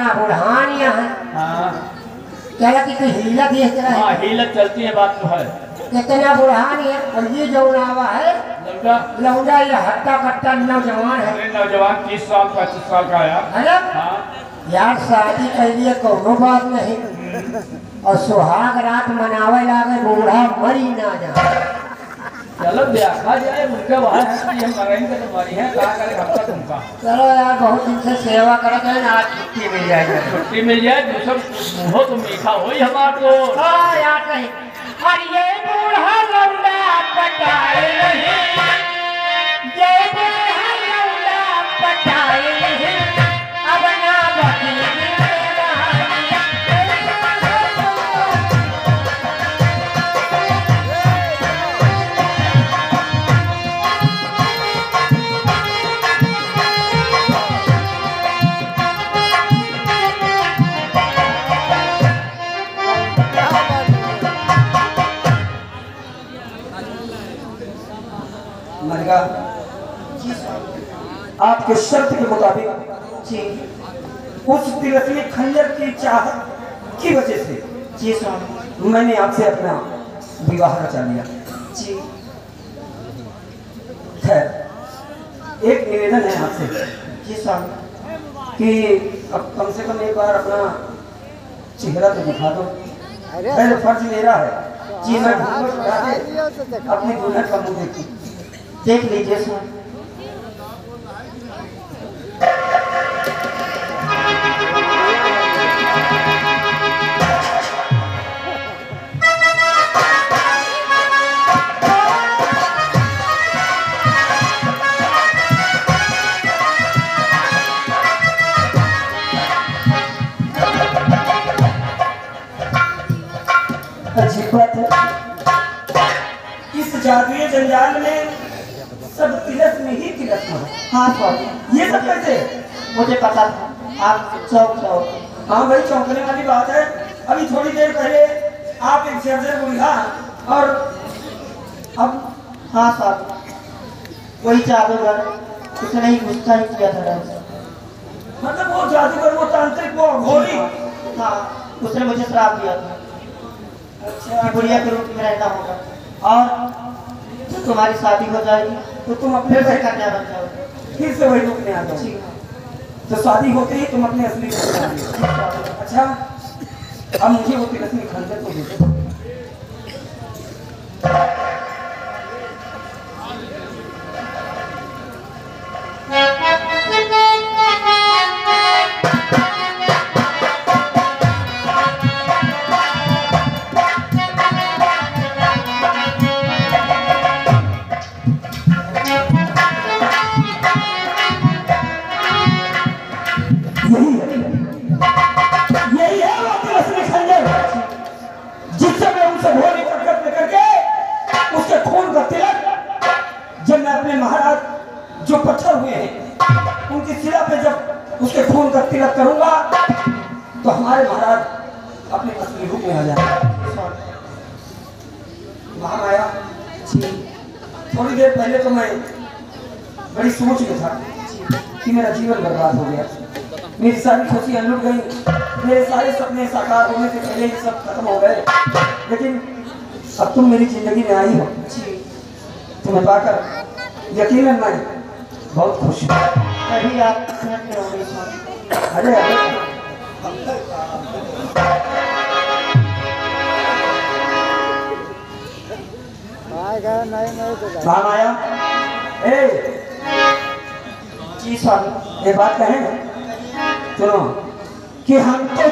कितना बुढ़ानिया है। हाँ। कह कि कोई हीला देख रहा है? हाँ हिलत चलती है बात तो है। कितना बुढ़ानी है और ये जो आवा है लौंडा ये हट्टा कट्टा नौजवान है। नौजवान तीस साल पच्चीस साल का आया। है ना? हाँ। यार शादी कर लिए कोनो बात नहीं। और सुहाग रात मनावे लागे बूढ़ा मरी ना जा चलो देखा जाए मुझे है हम मरेंगे तो है कहा करे हमका तुमका। चलो यार बहुत दिन से सेवा कर है ना आज छुट्टी मिल जाएगी छुट्टी मिल जाए दूसरा मुँहो तो मीठा हो ही हमारे को। हाँ यार नहीं और ये बूढ़ा लौंडा पटाए। मरगा आपके शर्त के मुताबिक उस तिलस्मी खंजर की चाहत की वजह से। जी मैंने आपसे अपना विवाह रचा लिया। जी। खैर एक निवेदन है आपसे। जी स्वामी कि अब कम से कम एक बार अपना चेहरा तो दिखा दो। पहले फ़र्ज़ मेरा है। जी मैं उठा के अपनी दुल्हन का मुँह देखी। देख लीजिए है। इस जादुई जंजाल में ही है हाँ ये सब कैसे? मुझे पता था। आप चौक चौक हाँ भाई चौंकने वाली बात है। अभी थोड़ी देर पहले आप एक सर्जर बुढ़ा और अब हाँ साहब वही जादूगर। उसने ही गुस्सा ही किया था मतलब वो जादूगर वो तांत्रिक वो घोड़ी हाँ उसने मुझे श्राप दिया था अच्छा। बुढ़िया के रूप में रहना होगा। और तुम्हारी शादी हो जाएगी। तो तुम अपने फिर से क्या जाओगे फिर से वही रुकने आ जाओ। ठीक तो शादी होते ही तुम अपने असली अच्छा अब मुझे वो तिलस्मी खंजर को दे दो। में आ जाएँगे महामाया थोड़ी देर पहले तो मैं बड़ी सोच में था कि मेरा जीवन बर्बाद हो गया। मेरी सारी खुशियाँ लुट गई। मेरे सारे सपने साकार होने से पहले ही सब खत्म हो गए। लेकिन अब तुम मेरी ज़िंदगी में आई हो। तुम्हें पाकर यकीनन मैं बहुत खुश हूँ। तभी आप अरे अरे आया? ए जी ये बात कहें सुनो कि हम तो